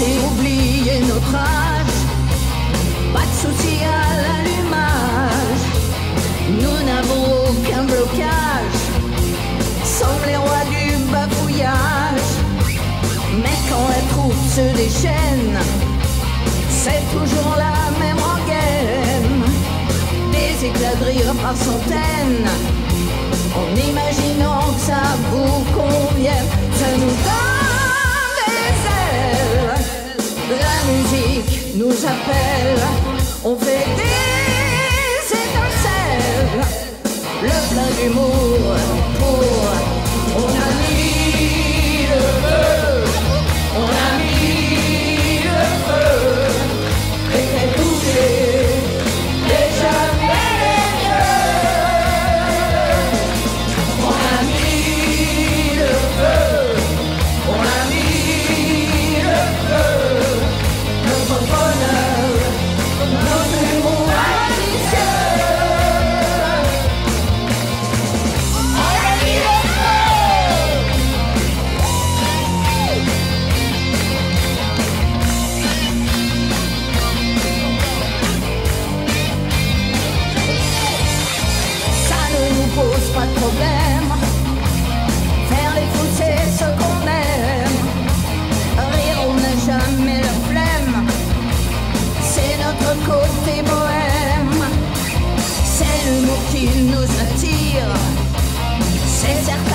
et oublier notre âge. Pas de souci à l'allumage, nous n'avons aucun blocage. Sommes les rois du bafouillage, mais quand la troupe se déchaîne, c'est toujours la même rengaine. Des éclats de rire par centaines, en imaginant que ça vous convienne. On fait des étincelles. Le plein d'humour. Pas de problème. Faire les fous, c'est ce qu'on aime. Rire, on n'a jamais la flemme. C'est notre côté bohème. C'est l'humour qui nous attire. C'est certain,